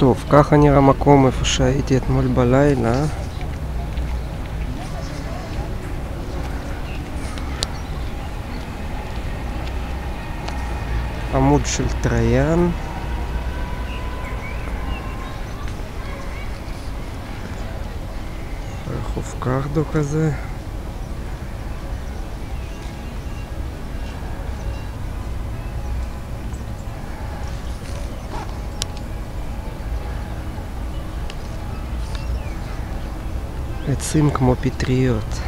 טוב, ככה נראה המקום איפה שהייתי אתמול בלילה. עמוד של טריין. רחוב קרדו כזה. Et сын мо патриот.